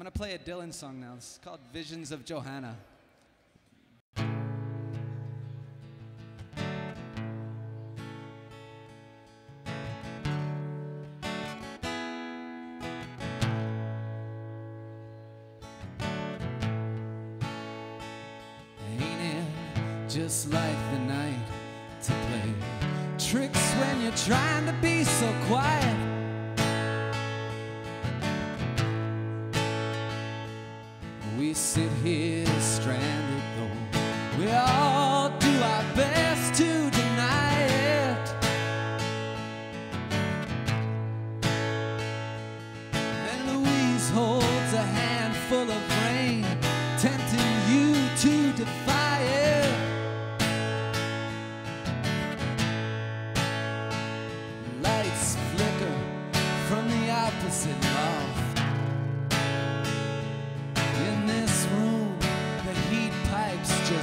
gonna play a Dylan song now. It's called Visions of Johanna. Ain't it just like the night to play tricks when you're trying to be so quiet? We sit here stranded though. We all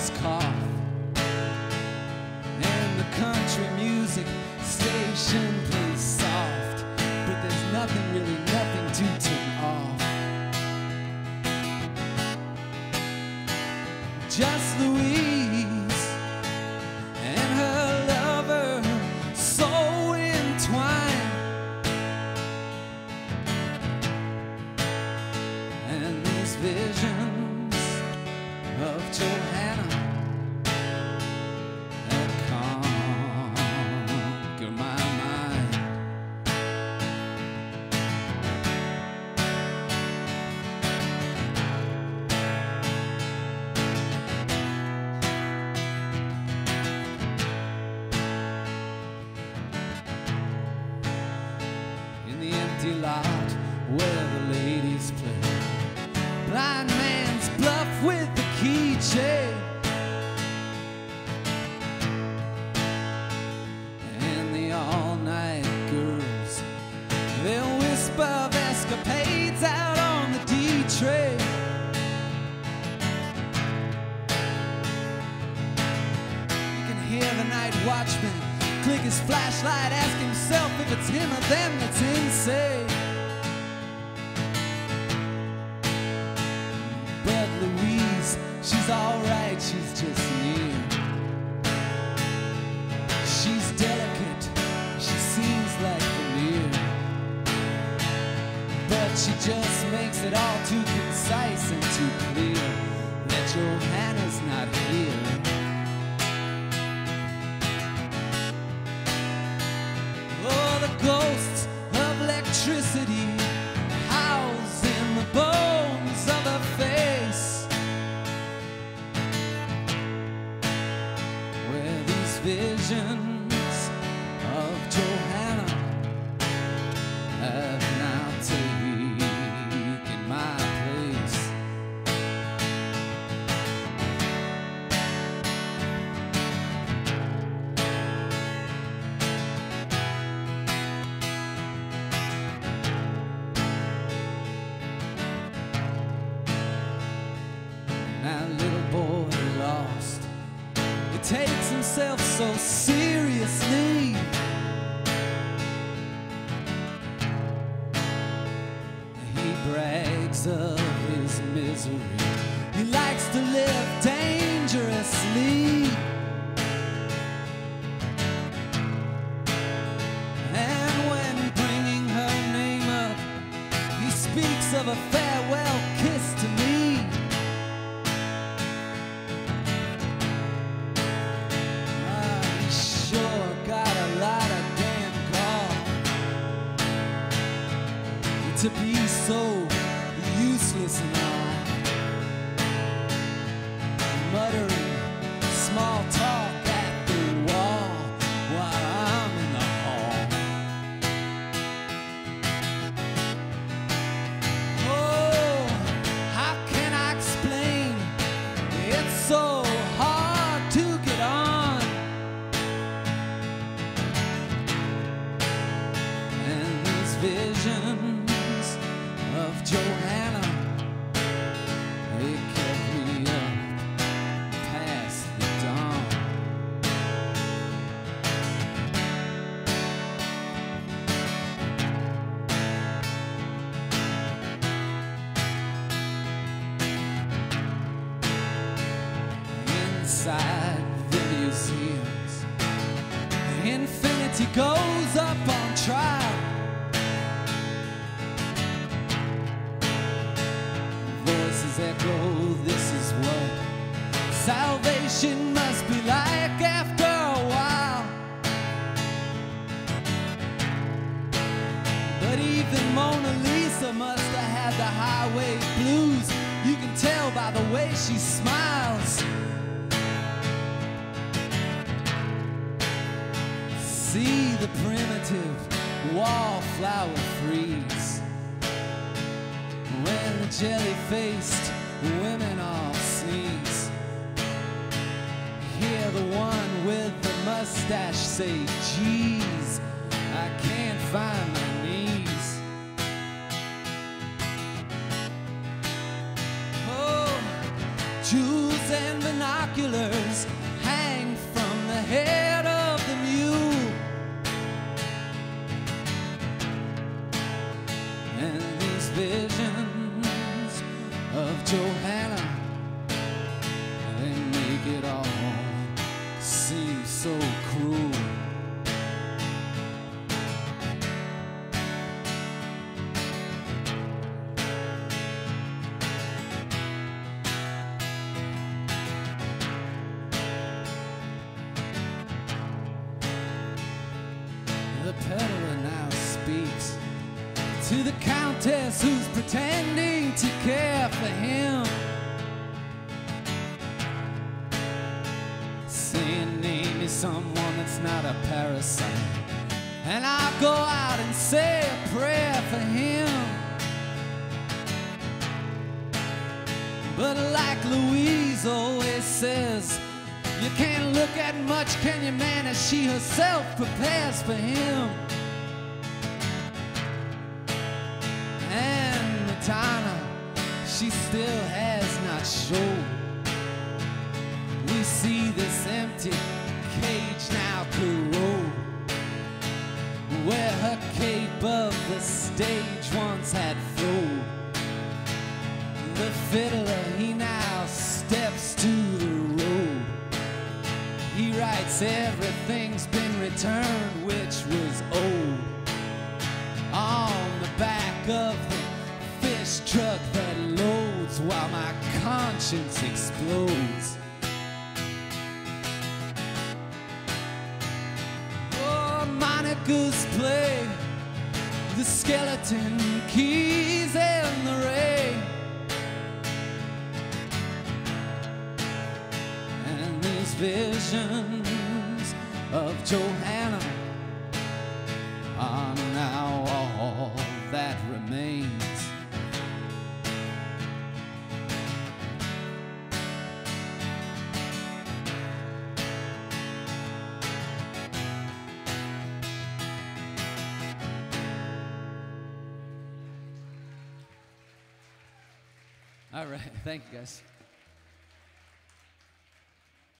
just cough. And the country music station plays soft. But there's nothing, really nothing to turn off. Just Louise empty lot where the ladies play. Blind man's bluff with the keychain. And the all night girls, they'll whisper of escapades his flashlight, ask himself if it's him or them that's insane. But Louise, she's alright, she's just near. She's delicate, she seems like veneer. But she just makes it all too concise and too clear that Johanna's not takes so seriously. He brags of his misery. He likes to live dangerously. And when bringing her name up, he speaks of a It's he goes up on trial. Voices echo, this is what salvation must be like after a while. But even Mona Lisa must have had the highway blues. You can tell by the way she smiles. See the primitive wallflower freeze. When the jelly-faced women all sneeze. Hear the one with the mustache say, Geez, I can't find my knees. Oh, jewels and binoculars And these visions to the countess who's pretending to care for him. Saying, name me someone that's not a parasite. And I'll go out and say a prayer for him. But like Louise always says, you can't look at much, can you, man, as she herself prepares for him. Madonna, she still has not shown. We see this empty cage now corrode, where her cape of the stage once had flowed. The fiddler, he now steps to the road. He writes everything's been returned, which was old. On the back of the truck that loads while my conscience explodes. Oh, Monica's play, the skeleton keys in the rain. And these visions of Johanna are now all that remains. All right, thank you guys.